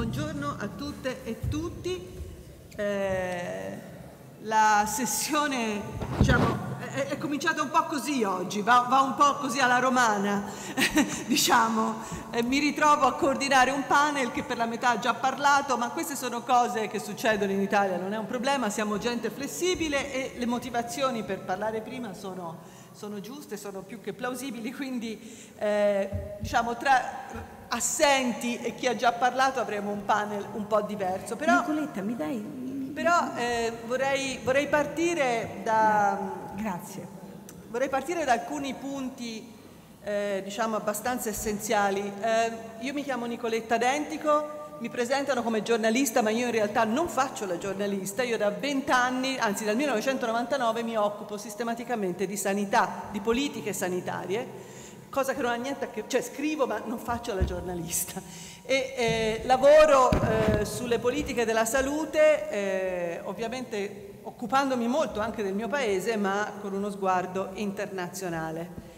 buongiorno a tutte e tutti. Eh, la sessione diciamo, è, è, cominciata un po' così oggi, va, va un po' così alla romana, diciamo. Eh, mi ritrovo a coordinare un panel che per la metà ha già parlato, ma queste sono cose che succedono in Italia, non è un problema, siamo gente flessibile e le motivazioni per parlare prima sono, sono giuste, sono più che plausibili, quindi eh, diciamo tra assenti e chi ha già parlato avremo un panel un po' diverso. Però, Nicoletta, mi dai... Però eh, vorrei, vorrei, partire da... Grazie. Vorrei partire da alcuni punti eh, diciamo abbastanza essenziali. Eh, io mi chiamo Nicoletta Dentico, mi presentano come giornalista, ma io in realtà non faccio la giornalista, io da vent'anni, anzi dal 1999, mi occupo sistematicamente di sanità, di politiche sanitarie cosa che non ha niente a che cioè scrivo ma non faccio la giornalista e eh, lavoro eh, sulle politiche della salute, eh, ovviamente occupandomi molto anche del mio paese ma con uno sguardo internazionale.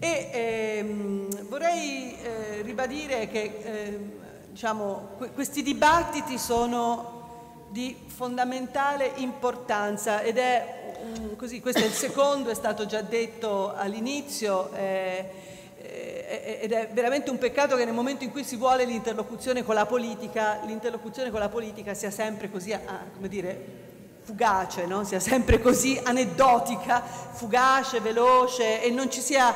E ehm, vorrei eh, ribadire che ehm, diciamo, questi dibattiti sono di fondamentale importanza ed è così, questo è il secondo, è stato già detto all'inizio, eh, ed è veramente un peccato che nel momento in cui si vuole l'interlocuzione con la politica, l'interlocuzione con la politica sia sempre così, come dire, fugace, no? sia sempre così aneddotica, fugace, veloce e non ci sia,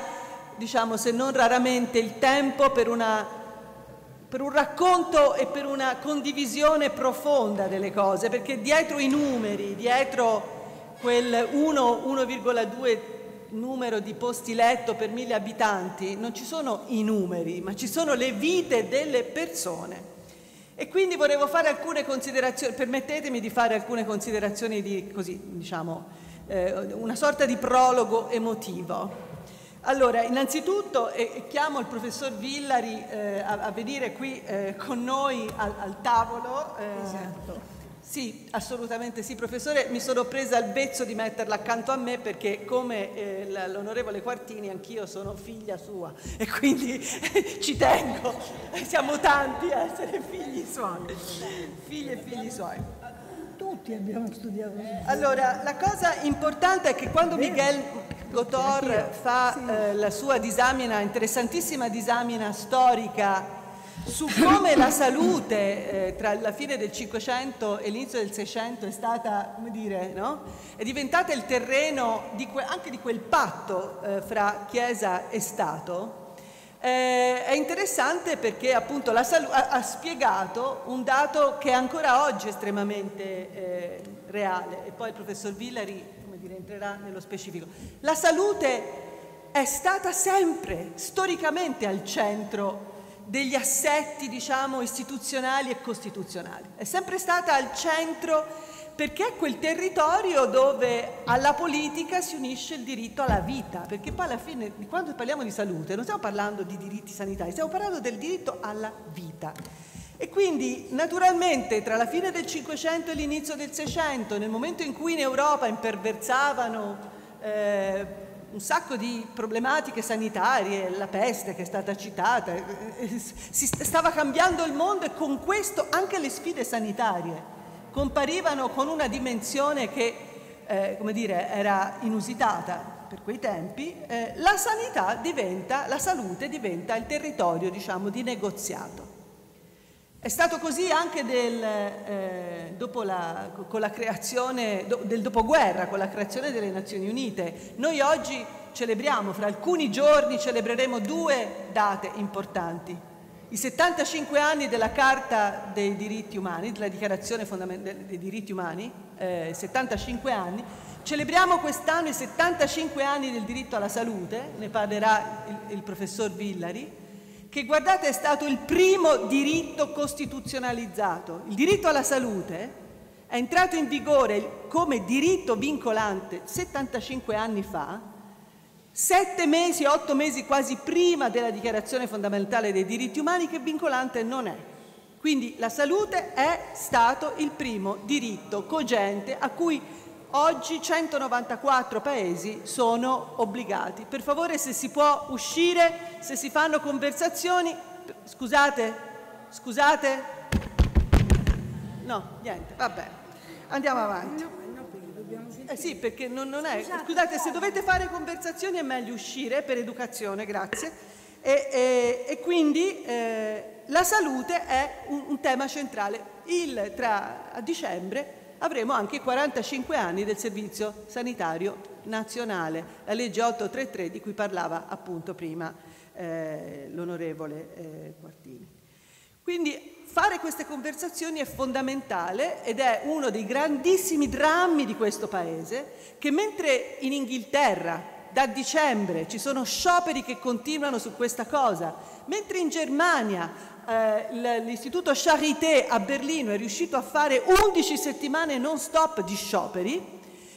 diciamo, se non raramente il tempo per, una, per un racconto e per una condivisione profonda delle cose, perché dietro i numeri, dietro quel 1, 1,2 numero di posti letto per mille abitanti, non ci sono i numeri, ma ci sono le vite delle persone. E quindi volevo fare alcune considerazioni, permettetemi di fare alcune considerazioni di, così, diciamo, eh, una sorta di prologo emotivo. Allora, innanzitutto eh, chiamo il professor Villari eh, a, a, venire qui eh, con noi al, al tavolo. Eh, esatto sì, assolutamente sì, professore. Mi sono presa il vezzo di metterla accanto a me perché come eh, l'onorevole Quartini anch'io sono figlia sua e quindi ci tengo, siamo tanti a essere figli suoi, figli e figli suoi. Tutti abbiamo studiato. Allora, la cosa importante è che quando Miguel Gotor fa eh, la sua disamina, interessantissima disamina storica su come la salute eh, tra la fine del Cinquecento e l'inizio del Seicento è stata, come dire, no? è diventata il terreno di anche di quel patto eh, fra Chiesa e Stato, eh, è interessante perché appunto la salu- ha, ha, spiegato un dato che è ancora oggi estremamente eh, reale e poi il professor Villari come dire, entrerà nello specifico. La salute è stata sempre storicamente al centro degli assetti diciamo, istituzionali e costituzionali. È sempre stata al centro perché è quel territorio dove alla politica si unisce il diritto alla vita, perché poi alla fine, quando parliamo di salute, non stiamo parlando di diritti sanitari, stiamo parlando del diritto alla vita. E quindi naturalmente tra la fine del Cinquecento e l'inizio del Seicento, nel momento in cui in Europa imperversavano eh, un sacco di problematiche sanitarie, la peste che è stata citata, eh, eh, si stava cambiando il mondo e con questo anche le sfide sanitarie comparivano con una dimensione che, eh, come dire, era inusitata per quei tempi, eh, la sanità diventa, la salute diventa il territorio, diciamo, di negoziato. È stato così anche del, eh, dopo la, con la creazione do, del dopoguerra, con la creazione delle Nazioni Unite. Noi oggi celebriamo, fra alcuni giorni celebreremo due date importanti. I 75 anni della Carta dei diritti umani, della Dichiarazione fondamentale dei diritti umani, eh, 75 anni. Celebriamo quest'anno i 75 anni del diritto alla salute, ne parlerà il, il professor Villari che guardate è stato il primo diritto costituzionalizzato. Il diritto alla salute è entrato in vigore come diritto vincolante 75 anni fa, sette mesi, otto mesi quasi prima della dichiarazione fondamentale dei diritti umani che vincolante non è. Quindi la salute è stato il primo diritto cogente a cui Oggi 194 paesi sono obbligati. Per favore, se si può uscire, se si fanno conversazioni, scusate, scusate, No, niente, vabbè. Andiamo avanti. Eh sì, perché non, non è... Scusate, se dovete fare conversazioni è meglio uscire per educazione, grazie. E, e, e quindi eh, la salute è un, un tema centrale. Il, tra, a dicembre avremo anche 45 anni del Servizio Sanitario Nazionale, la legge 833 di cui parlava appunto prima eh, l'onorevole eh, Quartini. Quindi fare queste conversazioni è fondamentale ed è uno dei grandissimi drammi di questo Paese che mentre in Inghilterra da dicembre ci sono scioperi che continuano su questa cosa, mentre in Germania eh, l'istituto Charité a Berlino è riuscito a fare 11 settimane non stop di scioperi,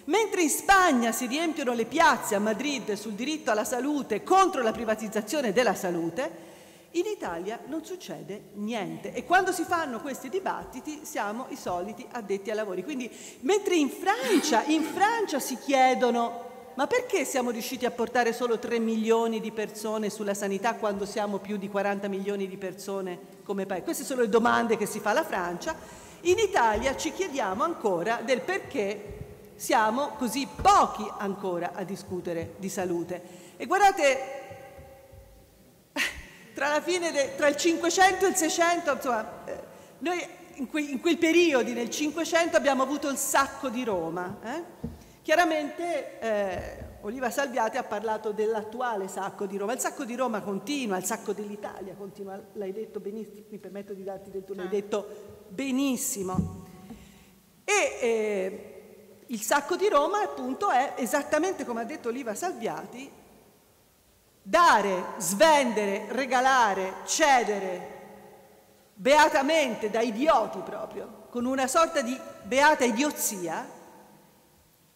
mentre in Spagna si riempiono le piazze a Madrid sul diritto alla salute contro la privatizzazione della salute, in Italia non succede niente e quando si fanno questi dibattiti siamo i soliti addetti ai lavori. Quindi mentre in Francia, in Francia si chiedono ma perché siamo riusciti a portare solo 3 milioni di persone sulla sanità quando siamo più di 40 milioni di persone come paese? Queste sono le domande che si fa la Francia. In Italia ci chiediamo ancora del perché siamo così pochi ancora a discutere di salute. E guardate, tra, de, tra il 500 e il 600, insomma, eh, noi in, que, in, quei periodi, nel 500, abbiamo avuto il sacco di Roma. Eh? Chiaramente eh, Oliva Salviati ha parlato dell'attuale sacco di Roma. Il sacco di Roma continua, il sacco dell'Italia continua, l'hai detto benissimo, mi permetto di darti del tu, l'hai detto benissimo. E eh, il sacco di Roma appunto è esattamente come ha detto Oliva Salviati, dare, svendere, regalare, cedere beatamente da idioti proprio, con una sorta di beata idiozia,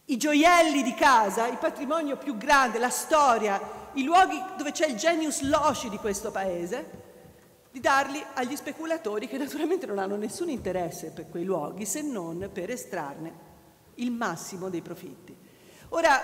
i gioielli di casa, il patrimonio più grande, la storia, i luoghi dove c'è il genius loci di questo paese, di darli agli speculatori che naturalmente non hanno nessun interesse per quei luoghi se non per estrarne il massimo dei profitti. Ora,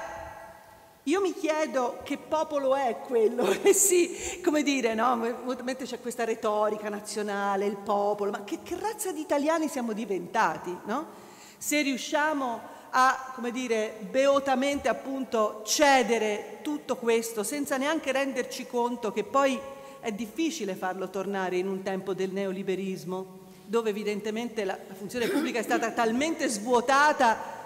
io mi chiedo che popolo è quello, eh sì, come dire, no? Mentre c'è questa retorica nazionale, il popolo, ma che, che razza di italiani siamo diventati, no? Se riusciamo a, come dire, beotamente appunto cedere tutto questo senza neanche renderci conto che poi è difficile farlo tornare in un tempo del neoliberismo, dove evidentemente la, funzione pubblica è stata talmente svuotata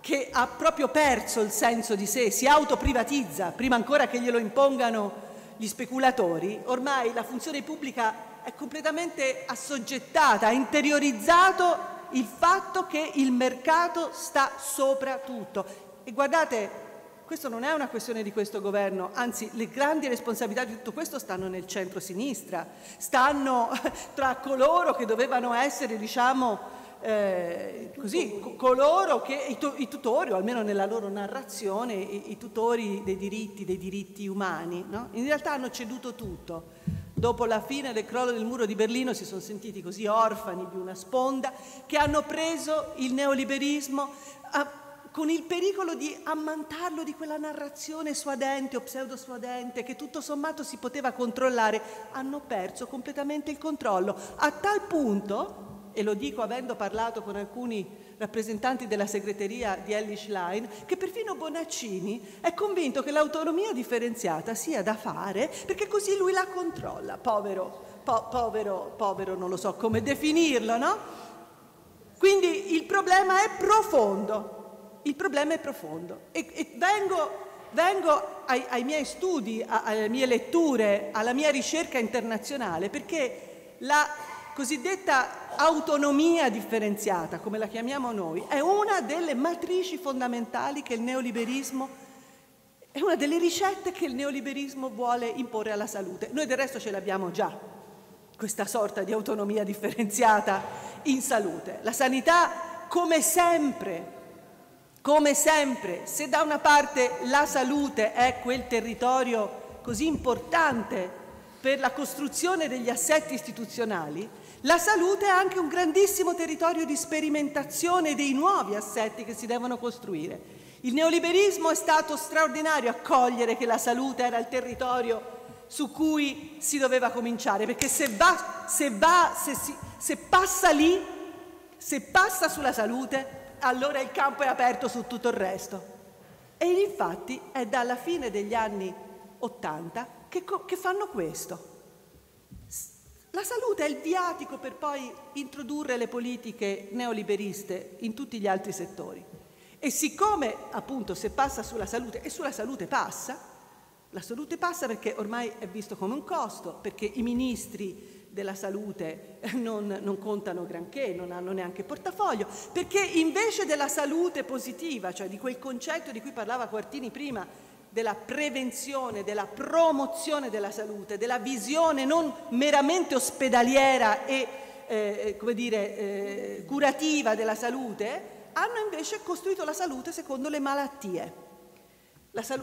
che ha proprio perso il senso di sé, si autoprivatizza, prima ancora che glielo impongano gli speculatori, ormai la funzione pubblica è completamente assoggettata, ha interiorizzato il fatto che il mercato sta sopra tutto. E guardate, questo non è una questione di questo governo, anzi le grandi responsabilità di tutto questo stanno nel centro-sinistra, stanno tra coloro che dovevano essere, diciamo, eh, così, co- coloro che, i, i, tutori, o almeno nella loro narrazione, i, i tutori dei diritti, dei diritti umani, no? in realtà hanno ceduto tutto dopo la fine del crollo del muro di Berlino si sono sentiti così orfani di una sponda che hanno preso il neoliberismo a, con il pericolo di ammantarlo di quella narrazione suadente o pseudo-suadente che tutto sommato si poteva controllare, hanno perso completamente il controllo, a tal punto, e lo dico avendo parlato con alcuni rappresentanti della segreteria di Ellie Schlein, che perfino Bonaccini è convinto che l'autonomia differenziata sia da fare perché così lui la controlla. Povero, po- povero, povero, non lo so come definirlo, no? Quindi il problema è profondo, il problema è profondo. E, e vengo, vengo ai, ai, miei studi, a, alle mie letture, alla mia ricerca internazionale, perché la cosiddetta autonomia differenziata, come la chiamiamo noi, è una delle matrici fondamentali che il neoliberismo è una delle ricette che il neoliberismo vuole imporre alla salute. Noi del resto ce l'abbiamo già, questa sorta di autonomia differenziata in salute. La sanità, come sempre, come sempre, se da una parte la salute è quel territorio così importante per la costruzione degli assetti istituzionali, la salute è anche un grandissimo territorio di sperimentazione dei nuovi assetti che si devono costruire. Il neoliberismo è stato straordinario a cogliere che la salute era il territorio su cui si doveva cominciare, perché se, va, se, va, se, si, se passa lì Se passa sulla salute, allora il campo è aperto su tutto il resto. E infatti è dalla fine degli anni 80 che, che fanno questo. La salute è il viatico per poi introdurre le politiche neoliberiste in tutti gli altri settori. E siccome appunto se passa sulla salute, e sulla salute passa, la salute passa perché ormai è visto come un costo, perché i ministri della salute non, non, contano granché, non hanno neanche portafoglio, perché invece della salute positiva, cioè di quel concetto di cui parlava Quartini prima, della prevenzione, della promozione della salute, della visione non meramente ospedaliera e eh, come dire, eh, curativa della salute, hanno invece costruito la salute secondo le malattie.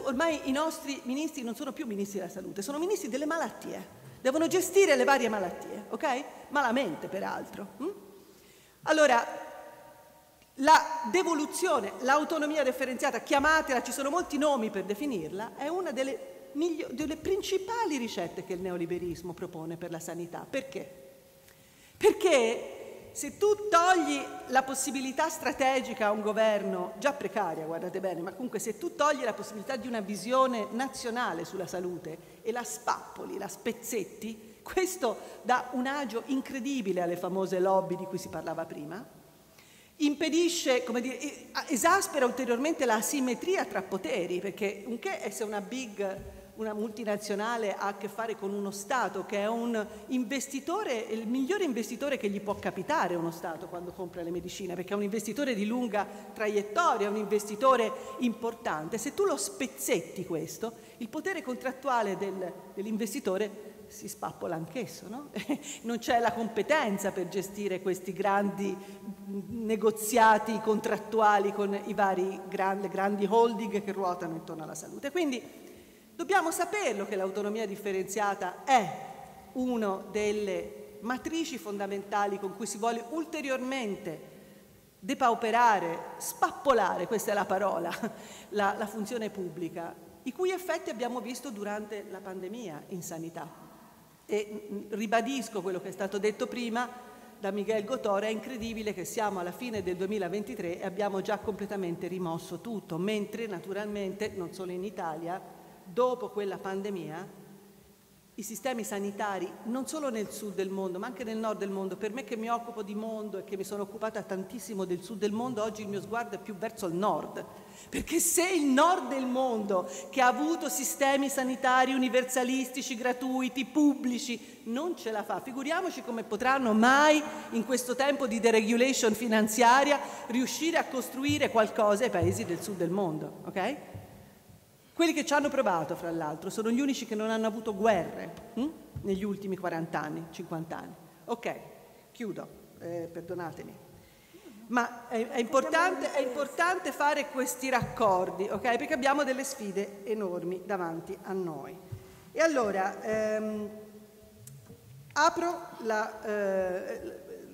Ormai i nostri ministri non sono più ministri della salute, sono ministri delle malattie. Devono gestire le varie malattie, ok? Malamente, peraltro. Hm? Allora, la devoluzione, l'autonomia differenziata, chiamatela, ci sono molti nomi per definirla, è una delle, delle principali ricette che il neoliberismo propone per la sanità. Perché? Perché se tu togli la possibilità strategica a un governo, già precaria, guardate bene, ma comunque se tu togli la possibilità di una visione nazionale sulla salute e la spappoli, la spezzetti, questo dà un agio incredibile alle famose lobby di cui si parlava prima, impedisce, come dire, esaspera ulteriormente la asimmetria tra poteri, perché un che se una big una multinazionale ha a che fare con uno Stato che è un investitore, il migliore investitore che gli può capitare uno Stato quando compra le medicine, perché è un investitore di lunga traiettoria, è un investitore importante. Se tu lo spezzetti questo, il potere contrattuale del, dell'investitore si spappola anch'esso, no? non c'è la competenza per gestire questi grandi negoziati contrattuali con i vari grandi, grandi holding che ruotano intorno alla salute. Quindi Dobbiamo saperlo che l'autonomia differenziata è una delle matrici fondamentali con cui si vuole ulteriormente depauperare, spappolare, questa è la parola, la, la funzione pubblica, i cui effetti abbiamo visto durante la pandemia in sanità. E mm, ribadisco quello che è stato detto prima da Miguel Gotore, è incredibile che siamo alla fine del 2023 e abbiamo già completamente rimosso tutto, mentre naturalmente, non solo in Italia, dopo quella pandemia, i sistemi sanitari, non solo nel sud del mondo, ma anche nel nord del mondo, per me che mi occupo di mondo e che mi sono occupata tantissimo del sud del mondo, oggi il mio sguardo è più verso il nord. Perché se il nord del mondo, che ha avuto sistemi sanitari universalistici, gratuiti, pubblici, non ce la fa, figuriamoci come potranno mai, in questo tempo di deregulation finanziaria, riuscire a costruire qualcosa ai paesi del sud del mondo. ok? Quelli che ci hanno provato, fra l'altro, sono gli unici che non hanno avuto guerre hm? negli ultimi 40 anni, 50 anni. Ok, chiudo, eh, perdonatemi. Ma è, è, importante, è, importante, fare questi raccordi, ok? Perché abbiamo delle sfide enormi davanti a noi. E allora, ehm, apro la, eh,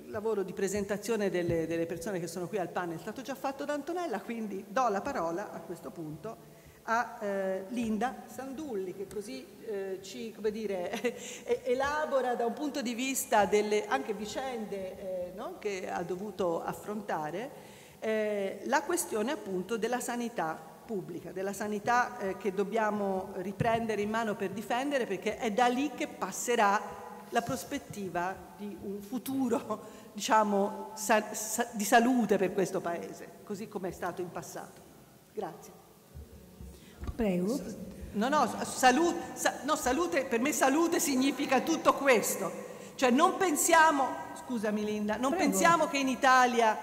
il lavoro di presentazione delle, delle persone che sono qui al panel, è stato già fatto da Antonella, quindi do la parola a questo punto a eh, Linda Sandulli che così eh, ci dire, elabora da un punto di vista delle anche vicende eh, no? che ha dovuto affrontare eh, la questione appunto della sanità pubblica, della sanità eh, che dobbiamo riprendere in mano per difendere perché è da lì che passerà la prospettiva di un futuro diciamo, sa- sa- di salute per questo Paese, così come è stato in passato. Grazie. Prego. No, no, salute, no, salute, per me salute significa tutto questo. Cioè non pensiamo, scusami Linda, non Prego. pensiamo che in Italia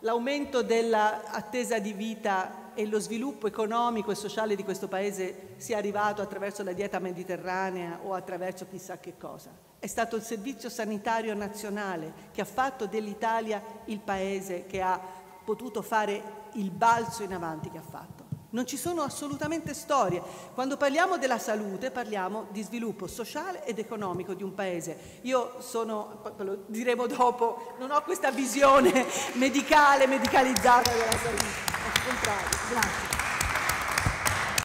l'aumento dell'attesa di vita e lo sviluppo economico e sociale di questo paese sia arrivato attraverso la dieta mediterranea o attraverso chissà che cosa. È stato il Servizio Sanitario Nazionale che ha fatto dell'Italia il paese che ha potuto fare il balzo in avanti che ha fatto non ci sono assolutamente storie. Quando parliamo della salute parliamo di sviluppo sociale ed economico di un paese. Io sono, lo diremo dopo, non ho questa visione medicale, medicalizzata della salute. Al contrario, grazie.